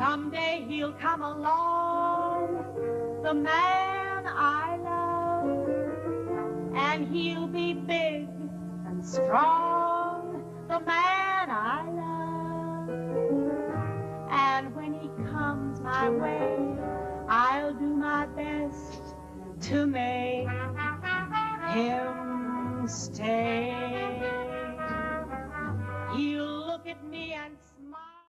Someday he'll come along, the man I love, and he'll be big and strong, the man I love. And when he comes my way, I'll do my best to make him stay. He'll look at me and say,